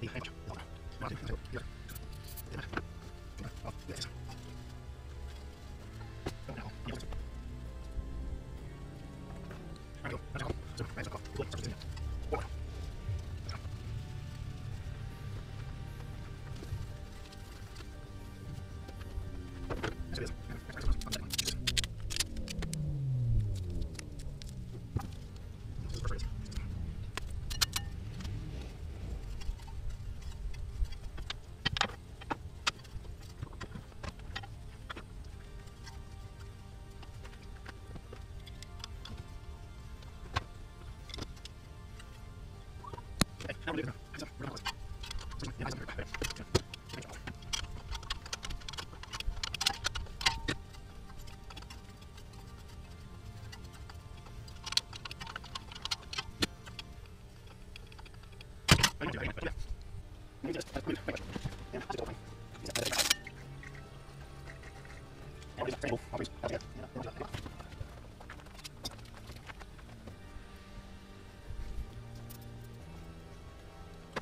the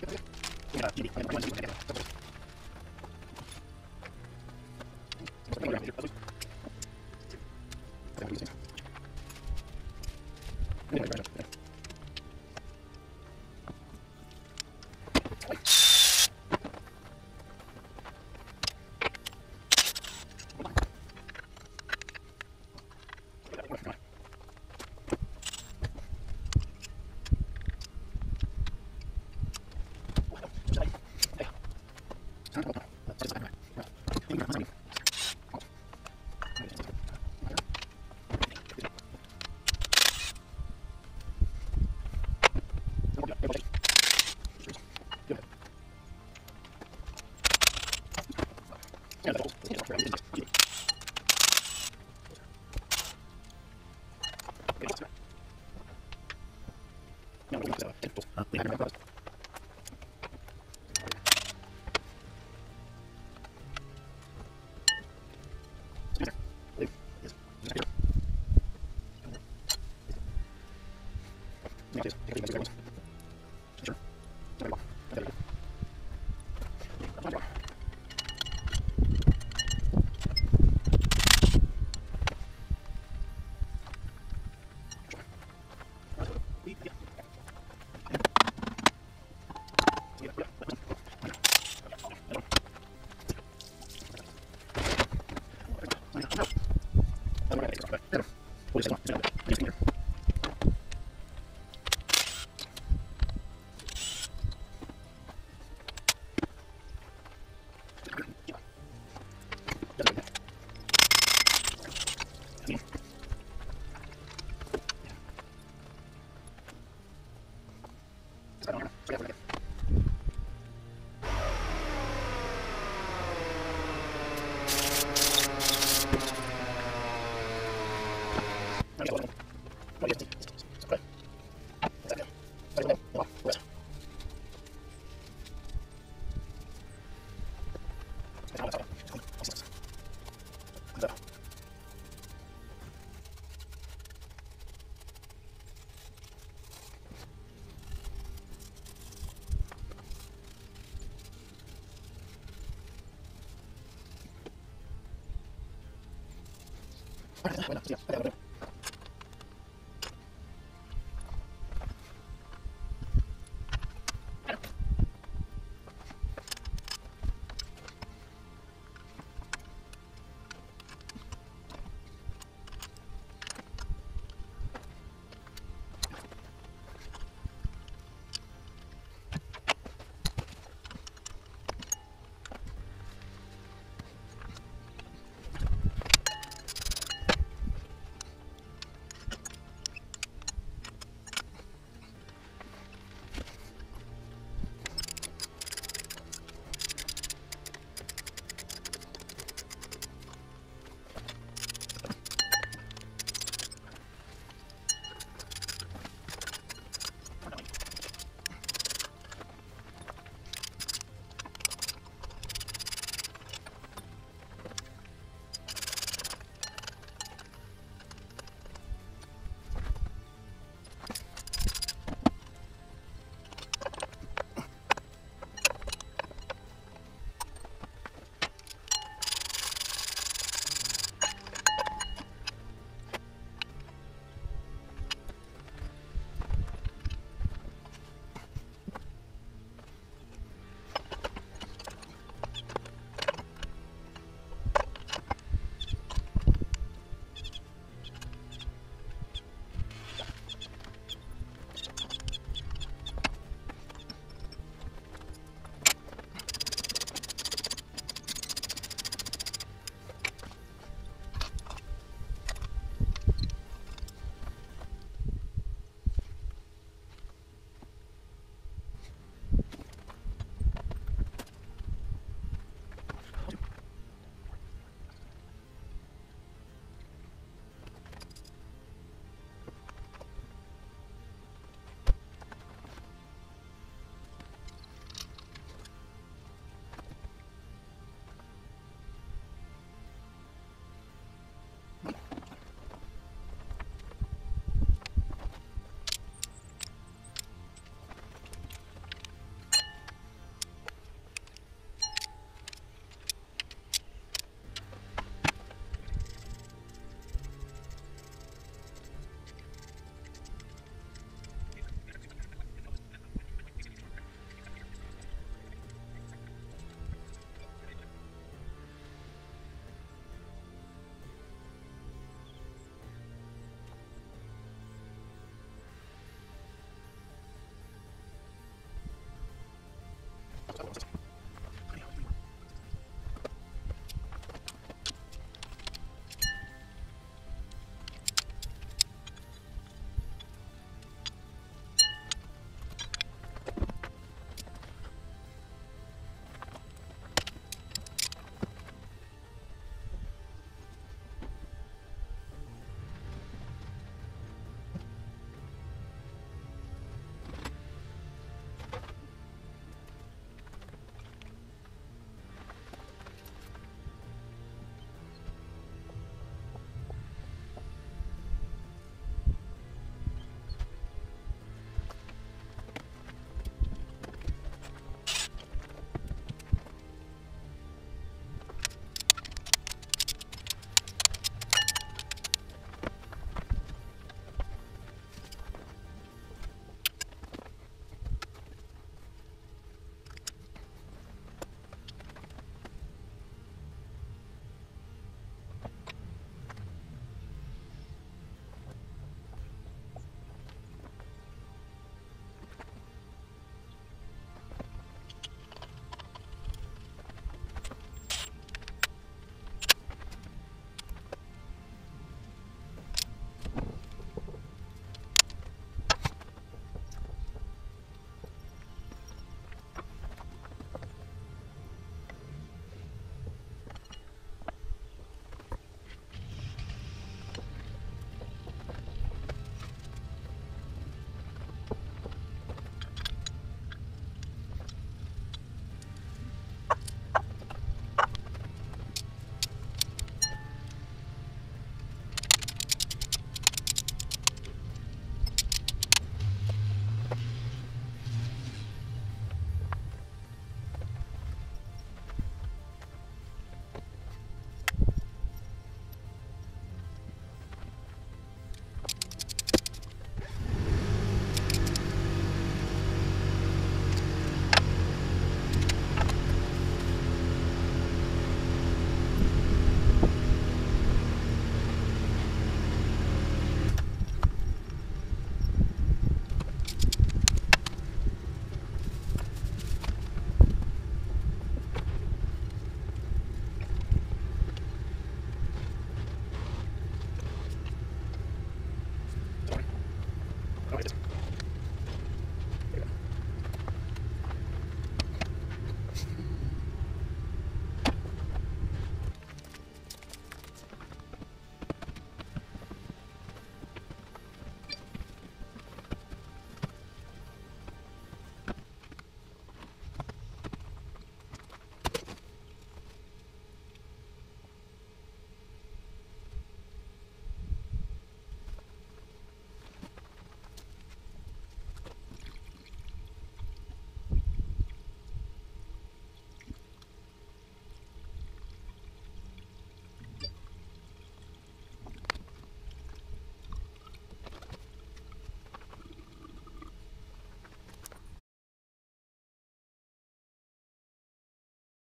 ちょっと待って。Uh, What is going on? Bueno, bueno, sí.